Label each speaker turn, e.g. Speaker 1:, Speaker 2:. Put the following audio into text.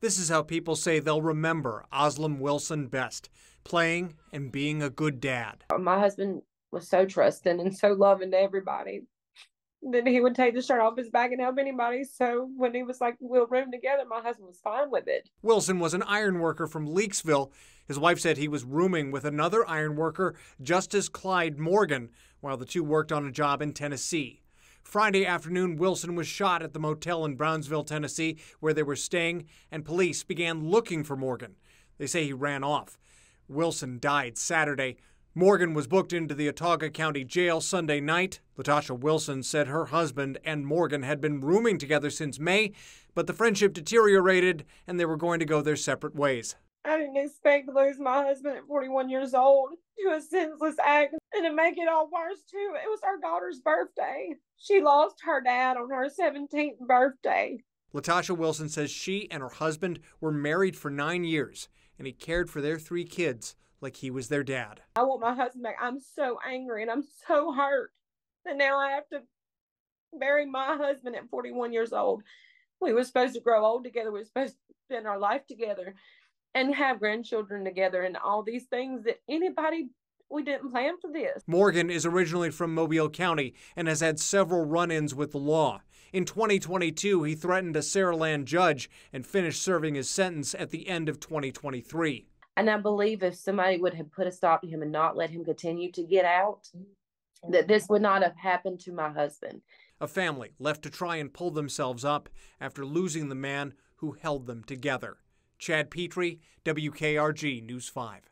Speaker 1: This is how people say they'll remember Aslam Wilson best, playing and being a good dad.
Speaker 2: My husband was so trusting and so loving to everybody that he would take the shirt off his back and help anybody. So when he was like, we'll room together, my husband was fine with it.
Speaker 1: Wilson was an iron worker from Leakesville. His wife said he was rooming with another iron worker, Justice Clyde Morgan, while the two worked on a job in Tennessee. Friday afternoon, Wilson was shot at the motel in Brownsville, Tennessee, where they were staying, and police began looking for Morgan. They say he ran off. Wilson died Saturday. Morgan was booked into the Autauga County Jail Sunday night. Latasha Wilson said her husband and Morgan had been rooming together since May, but the friendship deteriorated and they were going to go their separate ways.
Speaker 2: I didn't expect to lose my husband at 41 years old to a senseless act. And to make it all worse, too, it was our daughter's birthday. She lost her dad on her 17th birthday.
Speaker 1: Latasha Wilson says she and her husband were married for nine years, and he cared for their three kids like he was their dad.
Speaker 2: I want my husband back. I'm so angry and I'm so hurt that now I have to bury my husband at 41 years old. We were supposed to grow old together. We were supposed to spend our life together and have grandchildren together and all these things that anybody we didn't plan for this.
Speaker 1: Morgan is originally from Mobile County and has had several run ins with the law. In 2022, he threatened a Saraland judge and finished serving his sentence at the end of 2023.
Speaker 2: And I believe if somebody would have put a stop to him and not let him continue to get out, that this would not have happened to my husband.
Speaker 1: A family left to try and pull themselves up after losing the man who held them together. Chad Petrie, WKRG News 5.